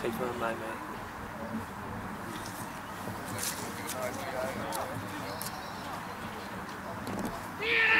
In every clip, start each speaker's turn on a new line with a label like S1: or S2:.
S1: geef hem aan mij mee. Yeah!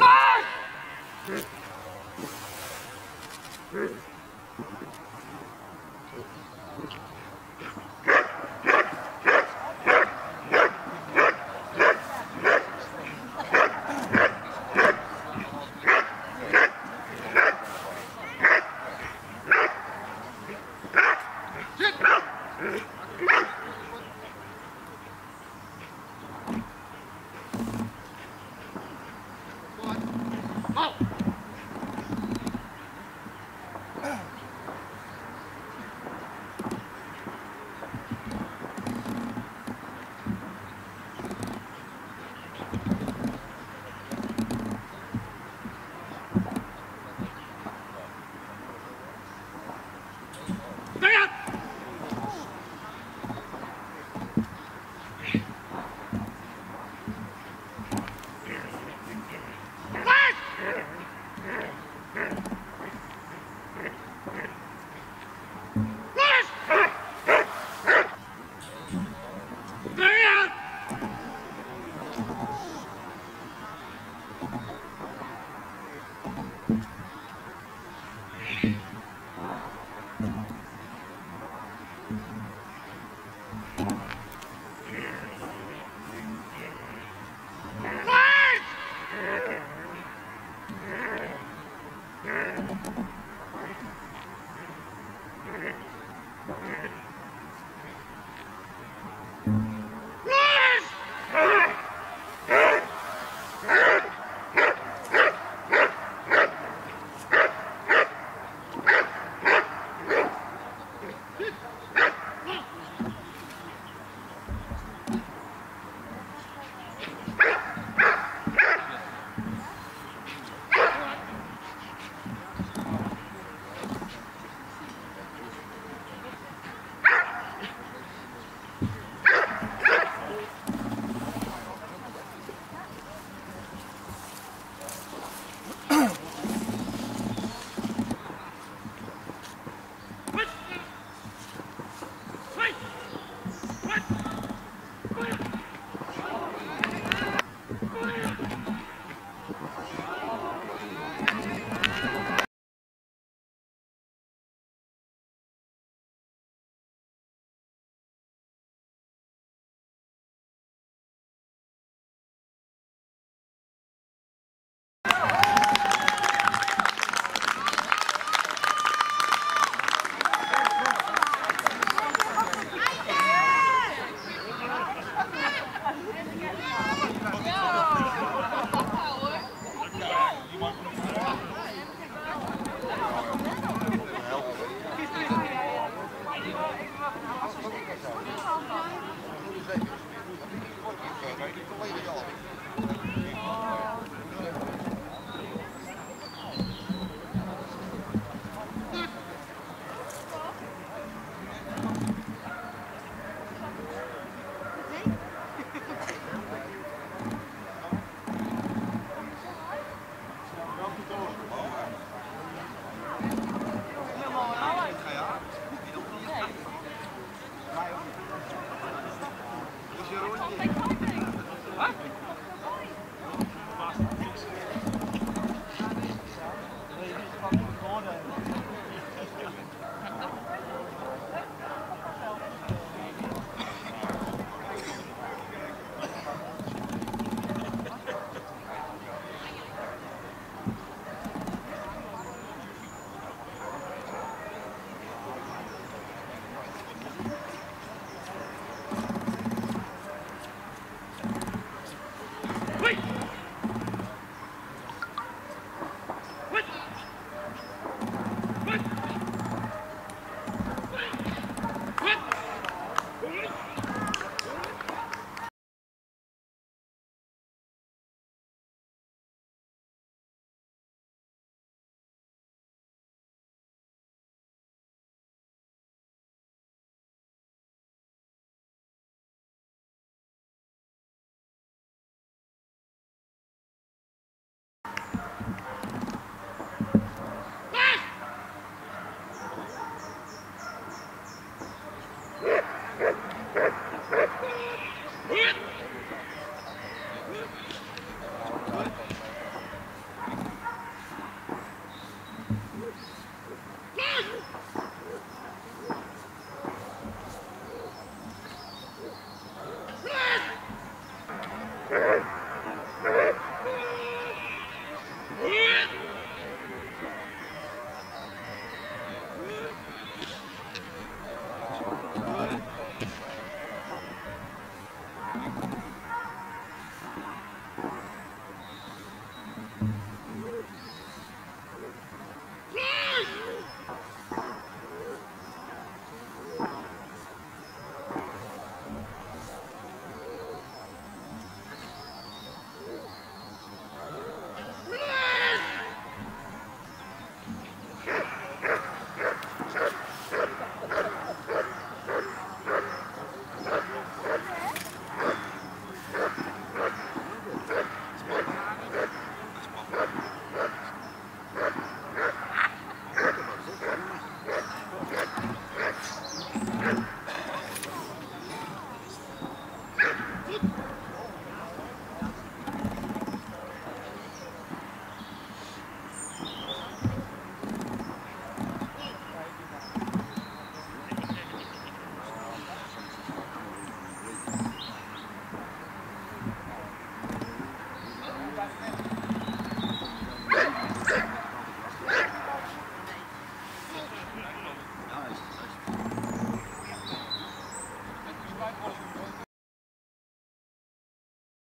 S1: Ah! と思った。Good.